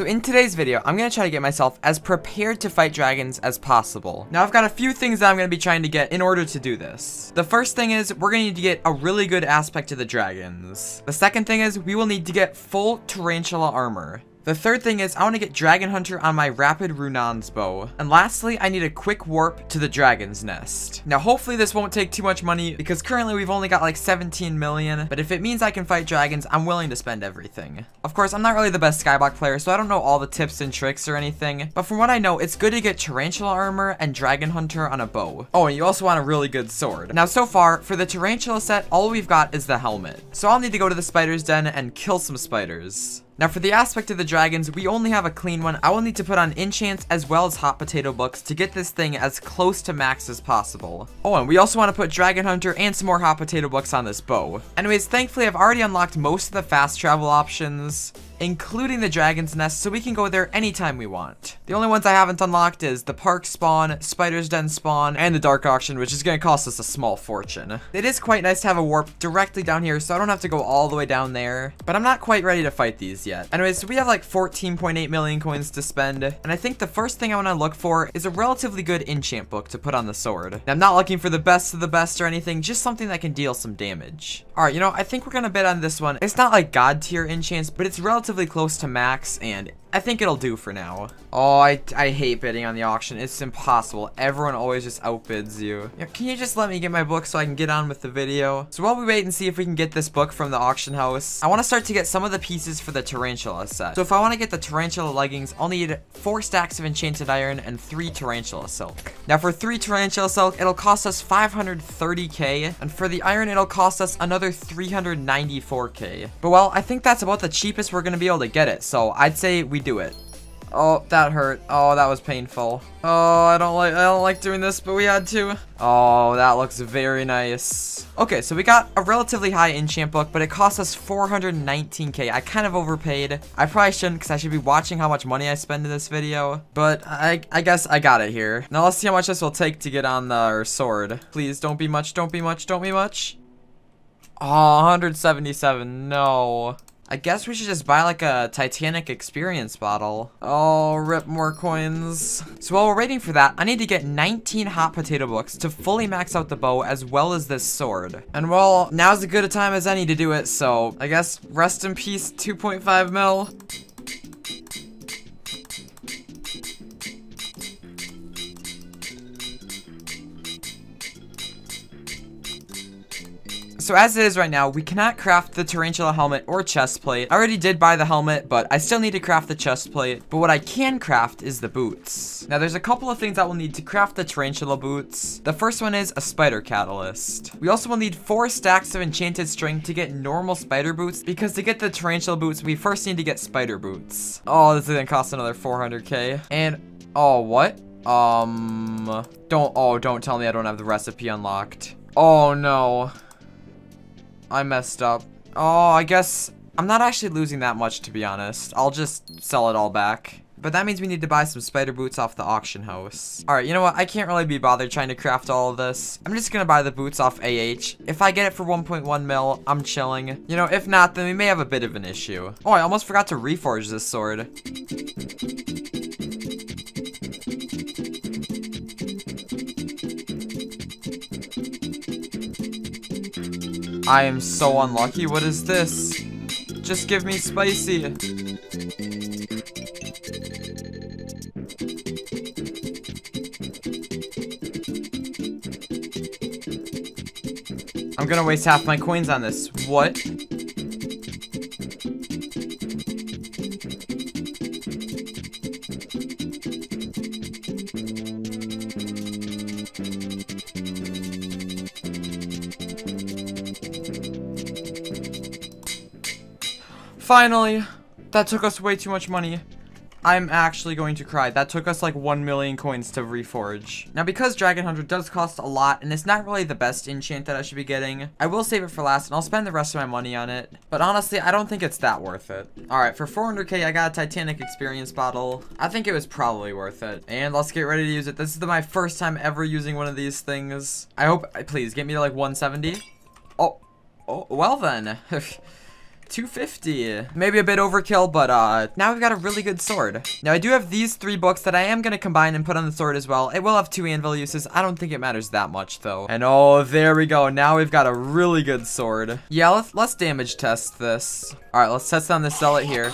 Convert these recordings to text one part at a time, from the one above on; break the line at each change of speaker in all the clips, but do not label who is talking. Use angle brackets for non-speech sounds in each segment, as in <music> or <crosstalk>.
So in today's video, I'm to try to get myself as prepared to fight dragons as possible. Now I've got a few things that I'm to be trying to get in order to do this. The first thing is we're to need to get a really good aspect to the dragons. The second thing is we will need to get full tarantula armor. The third thing is I want to get Dragon Hunter on my Rapid Runaan's bow. And lastly, I need a quick warp to the Dragon's Nest. Now, hopefully this won't take too much money because currently we've only got like 17 million. But if it means I can fight dragons, I'm willing to spend everything. Of course, I'm not really the best Skyblock player, so I don't know all the tips and tricks or anything. But from what I know, it's good to get Tarantula armor and Dragon Hunter on a bow. Oh, and you also want a really good sword. Now, so far, for the Tarantula set, all we've got is the helmet. So I'll need to go to the spider's den and kill some spiders. Now for the aspect of the dragons, we only have a clean one. I will need to put on enchants as well as hot potato books to get this thing as close to max as possible. Oh, and we also want to put Dragon Hunter and some more hot potato books on this bow. Anyways, thankfully I've already unlocked most of the fast travel options including the Dragon's Nest, so we can go there anytime we want. The only ones I haven't unlocked is the Park Spawn, Spider's Den Spawn, and the Dark Auction, which is to cost us a small fortune. It is quite nice to have a warp directly down here, so I don't have to go all the way down there, but I'm not quite ready to fight these yet. Anyways, so we have like 14.8 million coins to spend, and I think the first thing I want to look for is a relatively good enchant book to put on the sword. Now, I'm not looking for the best of the best or anything, just something that can deal some damage. Alright, you know, I think we're to bet on this one. It's not like god tier enchants, but it's relatively close to max, and I think it'll do for now. Oh, I, I hate bidding on the auction. It's impossible. Everyone always just outbids you. Can you just let me get my book so I can get on with the video? So while we wait and see if we can get this book from the auction house, I want to start to get some of the pieces for the Tarantula set. So if I want to get the Tarantula leggings, I'll need four stacks of Enchanted Iron and three Tarantula Silk. Now for three Tarantula Silk, it'll cost us 530k, and for the Iron, it'll cost us another 394k. But well, I think that's about the cheapest we're going to be able to get it, so I'd say we do it. Oh, that hurt. Oh, that was painful. Oh, I don't like I don't like doing this, but we had to. Oh, that looks very nice. Okay, so we got a relatively high enchant book, but it cost us 419k. I kind of overpaid. I probably shouldn't because I should be watching how much money I spend in this video, but I, I guess I got it here. Now let's see how much this will take to get on the sword. Please, don't be much, don't be much, don't be much. Oh, 177, no. I guess we should just buy like a Titanic experience bottle. Oh, rip more coins. So while we're waiting for that, I need to get 19 hot potato books to fully max out the bow as well as this sword. And well, now's as good a time as any to do it, so I guess rest in peace 2.5 mil. So as it is right now, we cannot craft the Tarantula helmet or chest plate. I already did buy the helmet, but I still need to craft the chest plate. But what I can craft is the boots. Now there's a couple of things that we'll need to craft the Tarantula boots. The first one is a spider catalyst. We also will need four stacks of enchanted string to get normal spider boots because to get the Tarantula boots, we first need to get spider boots. Oh, this is gonna cost another 400k. And, oh, what? Um, don't, oh, don't tell me I don't have the recipe unlocked. Oh no. I messed up. Oh, I guess I'm not actually losing that much, to be honest. I'll just sell it all back. But that means we need to buy some spider boots off the auction house. Alright, you know what? I can't really be bothered trying to craft all of this. I'm just gonna buy the boots off AH. If I get it for 1.1 mil, I'm chilling. You know, if not, then we may have a bit of an issue. Oh, I almost forgot to reforge this sword. I am so unlucky. What is this? Just give me spicy. I'm gonna waste half my coins on this. What? Finally! That took us way too much money. I'm actually going to cry. That took us like 1 million coins to reforge. Now, because Dragon Hunter does cost a lot, and it's not really the best enchant that I should be getting, I will save it for last, and I'll spend the rest of my money on it. But honestly, I don't think it's that worth it. Alright, for 400k, I got a Titanic experience bottle. I think it was probably worth it. And let's get ready to use it. This is the, my first time ever using one of these things. I hope, please, get me to like 170. Oh, oh well then. <laughs> 250. Maybe a bit overkill, but uh, now we've got a really good sword. Now I do have these three books that I am gonna combine and put on the sword as well. It will have two anvil uses. I don't think it matters that much though. And oh, there we go. Now we've got a really good sword. Yeah, let's let's damage test this. All right, let's test on the Zealot here.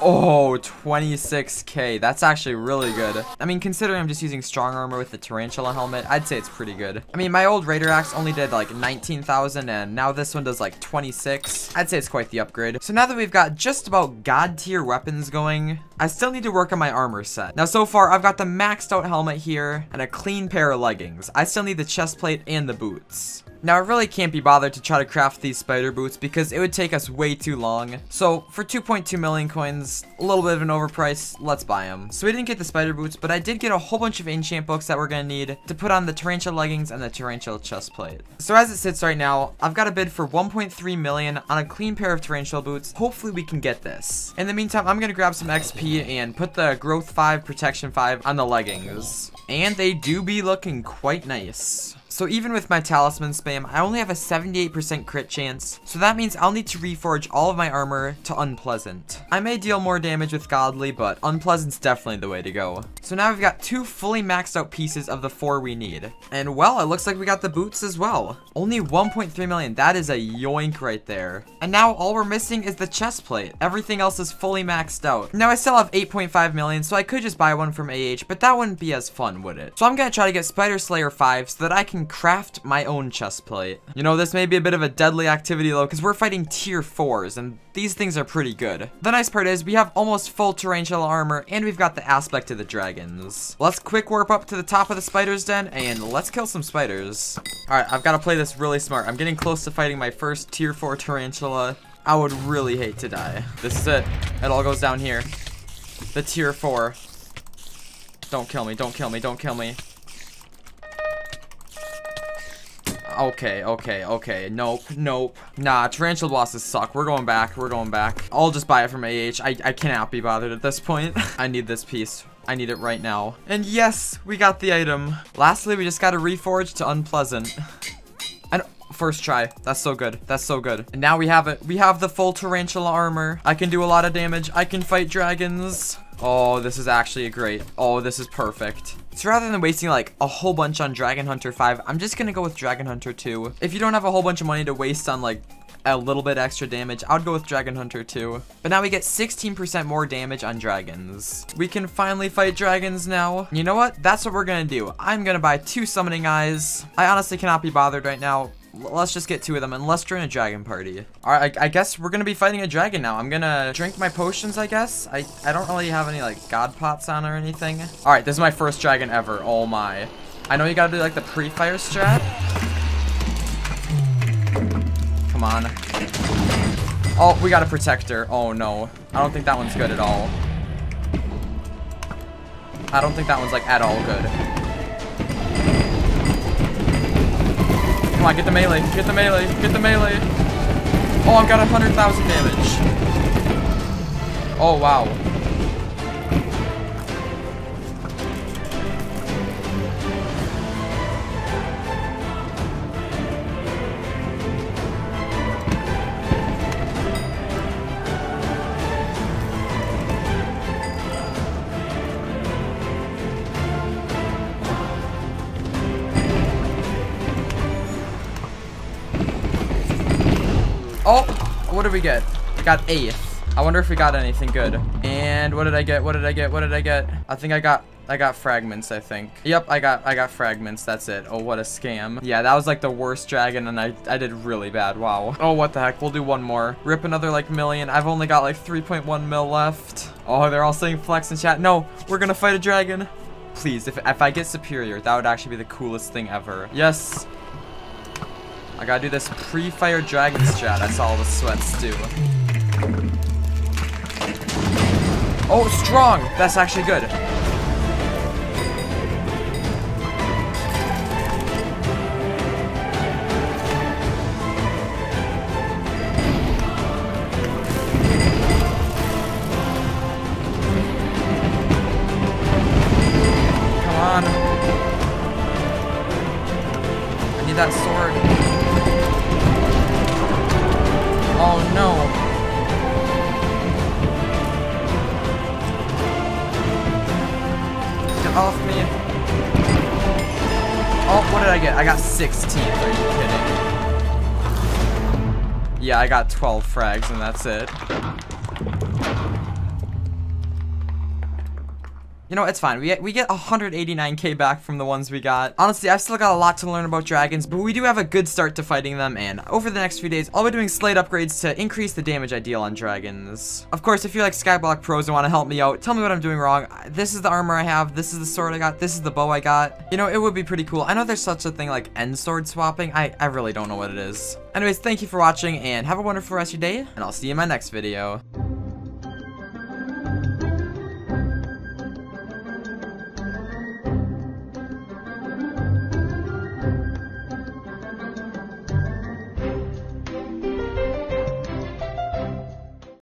Oh, 26k. That's actually really good. I mean, considering I'm just using strong armor with the tarantula helmet, I'd say it's pretty good. I mean, my old Raider Axe only did like 19,000 and now this one does like 26. I'd say it's quite the upgrade. So now that we've got just about god tier weapons going, I still need to work on my armor set. Now, so far, I've got the maxed out helmet here and a clean pair of leggings. I still need the chest plate and the boots. Now, I really can't be bothered to try to craft these spider boots because it would take us way too long. So, for 2.2 million coins, a little bit of an overprice, let's buy them. So we didn't get the spider boots, but I did get a whole bunch of enchant books that we're gonna need to put on the tarantula leggings and the tarantula chest plate. So as it sits right now, I've got a bid for 1.3 million on a clean pair of tarantula boots. Hopefully we can get this. In the meantime, I'm gonna grab some XP and put the growth 5, protection 5 on the leggings. And they do be looking quite nice. So even with my talisman spam, I only have a 78% crit chance, so that means I'll need to reforge all of my armor to unpleasant. I may deal more damage with godly, but unpleasant's definitely the way to go. So now we've got two fully maxed out pieces of the four we need. And well, it looks like we got the boots as well. Only 1.3 million, that is a yoink right there. And now all we're missing is the chest plate. Everything else is fully maxed out. Now I still have 8.5 million, so I could just buy one from AH, but that wouldn't be as fun, would it? So I'm gonna try to get Spider Slayer 5 so that I can craft my own chest plate. You know, this may be a bit of a deadly activity though, because we're fighting tier 4s, and these things are pretty good. The nice part is we have almost full tarantula armor, and we've got the aspect of the dragons. Let's quick warp up to the top of the spider's den, and let's kill some spiders. Alright, I've got to play this really smart. I'm getting close to fighting my first tier 4 tarantula. I would really hate to die. This is it. It all goes down here. The tier 4. Don't kill me, don't kill me, don't kill me. Okay, okay, okay. Nope, nope. Nah, tarantula bosses suck. We're going back. We're going back. I'll just buy it from AH. I, I cannot be bothered at this point. <laughs> I need this piece. I need it right now. And yes, we got the item. Lastly, we just got to reforge to unpleasant. <laughs> First try. That's so good. That's so good. And now we have it. We have the full tarantula armor. I can do a lot of damage. I can fight dragons. Oh, this is actually great. Oh, this is perfect. So rather than wasting like a whole bunch on Dragon Hunter 5, I'm just gonna go with Dragon Hunter 2. If you don't have a whole bunch of money to waste on like a little bit extra damage, I would go with Dragon Hunter 2. But now we get 16% more damage on dragons. We can finally fight dragons now. You know what? That's what we're gonna do. I'm gonna buy two summoning eyes. I honestly cannot be bothered right now let's just get two of them unless you're in a dragon party. All right, I, I, guess we're gonna be fighting a dragon now. I'm gonna drink my potions, I guess. I, I don't really have any like god pots on or anything. All right, this is my first dragon ever. Oh my. I know you gotta do like the pre-fire strat. Come on. Oh, we got a protector. Oh no. I don't think that one's good at all. I don't think that one's like at all good. Come on, get the melee. Get the melee. Get the melee. Oh, I've got 100,000 damage. Oh, wow. Oh, what did we get? Got eighth. I wonder if we got anything good. And what did I get? What did I get? What did I get? I think I got I got fragments, I think. Yep, I got I got fragments. That's it. Oh, what a scam. Yeah, that was like the worst dragon and I I did really bad. Wow. Oh, what the heck? We'll do one more. Rip another like million. I've only got like 3.1 mil left. Oh, they're all saying flex in chat. No, we're to fight a dragon. Please, if if I get superior, that would actually be the coolest thing ever. Yes. I gotta do this pre-fire dragon strat. That's all the sweats do. Oh, strong! That's actually good. Get? I got 16. Are you kidding? Yeah, I got 12 frags and that's it. You know, it's fine. We get, we get 189k back from the ones we got. Honestly, I've still got a lot to learn about dragons, but we do have a good start to fighting them, and over the next few days, I'll be doing slate upgrades to increase the damage I deal on dragons. Of course, if you're like Skyblock pros and want to help me out, tell me what I'm doing wrong. This is the armor I have, this is the sword I got, this is the bow I got. You know, it would be pretty cool. I know there's such a thing like end sword swapping. I, I really don't know what it is. Anyways, thank you for watching, and have a wonderful rest of your day, and I'll see you in my next video.